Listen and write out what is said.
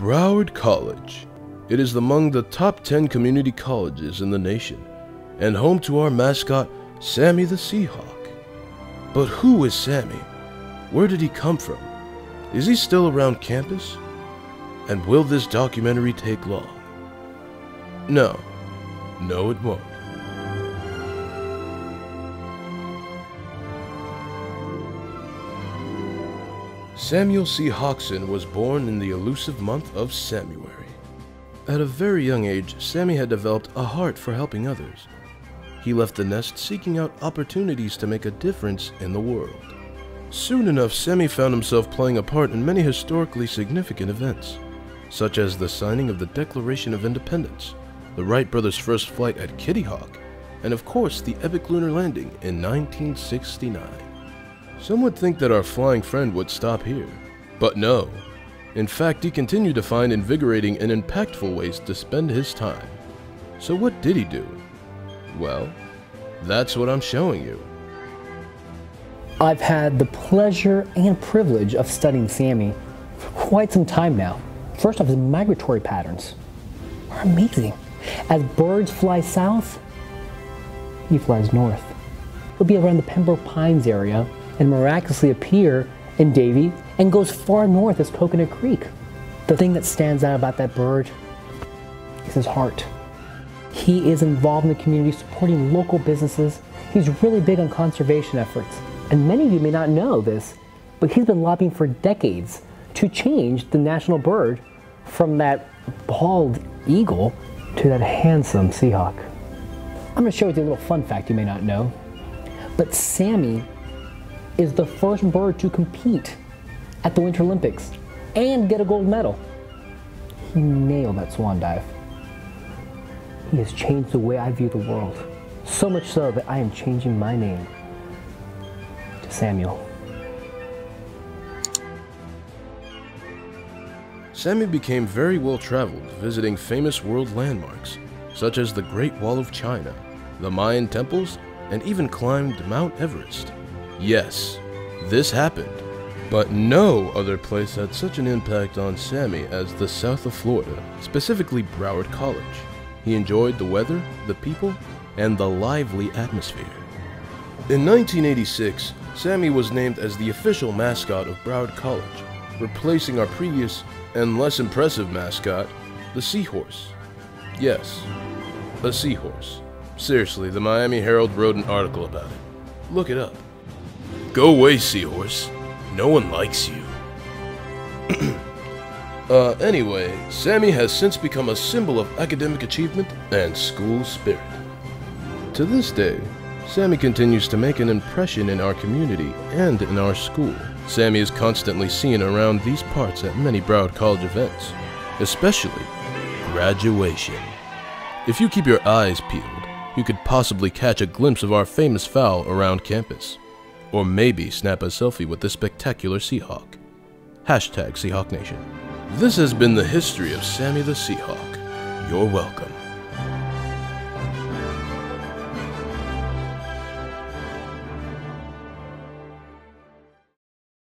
Broward College. It is among the top 10 community colleges in the nation and home to our mascot, Sammy the Seahawk. But who is Sammy? Where did he come from? Is he still around campus? And will this documentary take long? No. No, it won't. Samuel C. Hawkson was born in the elusive month of Samuary. At a very young age, Sammy had developed a heart for helping others. He left the nest seeking out opportunities to make a difference in the world. Soon enough, Sammy found himself playing a part in many historically significant events, such as the signing of the Declaration of Independence, the Wright brothers' first flight at Kitty Hawk, and of course the epic lunar landing in 1969. Some would think that our flying friend would stop here, but no. In fact, he continued to find invigorating and impactful ways to spend his time. So what did he do? Well, that's what I'm showing you. I've had the pleasure and privilege of studying Sammy for quite some time now. First off, his migratory patterns are amazing. As birds fly south, he flies north. He'll be around the Pembroke Pines area and miraculously appear in Davie and goes far north as Coconut Creek. The thing that stands out about that bird is his heart. He is involved in the community supporting local businesses. He's really big on conservation efforts. And many of you may not know this, but he's been lobbying for decades to change the national bird from that bald eagle to that handsome seahawk. I'm going to share with you a little fun fact you may not know. But Sammy is the first bird to compete at the Winter Olympics and get a gold medal. He nailed that swan dive. He has changed the way I view the world. So much so that I am changing my name to Samuel. Sammy became very well traveled, visiting famous world landmarks, such as the Great Wall of China, the Mayan temples, and even climbed Mount Everest. Yes, this happened, but no other place had such an impact on Sammy as the south of Florida, specifically Broward College. He enjoyed the weather, the people, and the lively atmosphere. In 1986, Sammy was named as the official mascot of Broward College, replacing our previous and less impressive mascot, the Seahorse. Yes, a seahorse. Seriously, the Miami Herald wrote an article about it. Look it up. Go away, Seahorse. No one likes you. uh, anyway, Sammy has since become a symbol of academic achievement and school spirit. To this day, Sammy continues to make an impression in our community and in our school. Sammy is constantly seen around these parts at many Broward College events, especially graduation. If you keep your eyes peeled, you could possibly catch a glimpse of our famous fowl around campus. Or maybe snap a selfie with the spectacular Seahawk. Hashtag Seahawk Nation. This has been the history of Sammy the Seahawk. You're welcome.